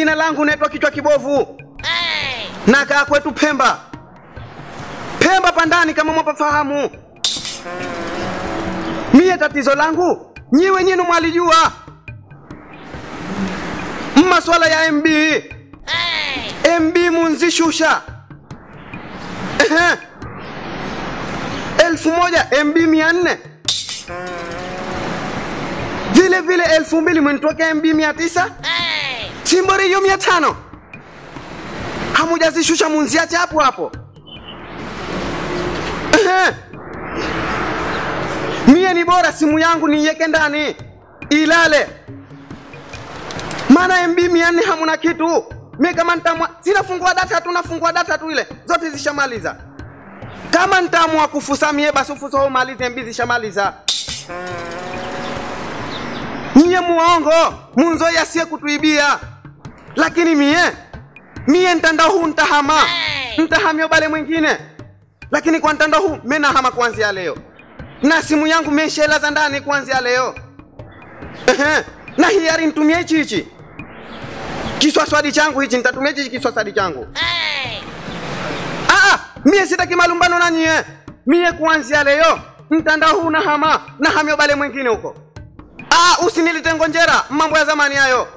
jina langu naitwa kichwa kibovu. Na kaa kwetu Pemba. Pemba pandani, kama mwapafahamu. Mie tatizo langu nyi wenyenu mwalijua, mmaswala ya MB MB munzishusha. Elfu moja MB mia nne. Vile vile elfu mbili mwenitoke MB mia tisa simbori hiyo mia tano. Hamujazishusha munziache hapo hapo. Mie ni bora simu yangu niiweke ndani. Ilale. Maana MB mia nne hamuna kitu. Mi kama ntamwa sinafungua data tu nafungua data tu ile. Zote zishamaliza. Kama ntaamua kufusa mie basi ufusa umalize MB zishamaliza. Nyie muongo. Munzo asiye kutuibia lakini mie mie ntanda huu ntahama. Ntahamio bale mwingine. Lakini kwa ntanda huu me nahama kuanzia leo. Na simu yangu meshela za ndani kuanzia leo. Ehe, na hiari ntumie hichi hichi. Kiswaswadi changu hichi ntatumia hichi kiswaswadi changu. Aa, mie sitaki malumbano na nyie. Mie kuanzia leo ntanda huu nahama. Nahamio bale mwingine huko. Ah, usinilite ngonjera mambo ya zamani hayo